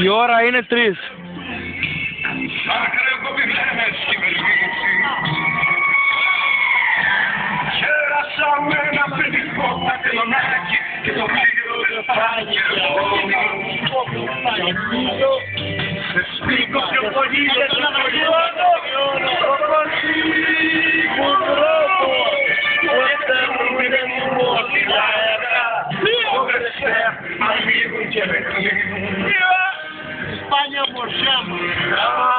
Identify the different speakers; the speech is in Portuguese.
Speaker 1: E ora
Speaker 2: pagno. Spiego che un po' di Amigo, Daniel Borchamba.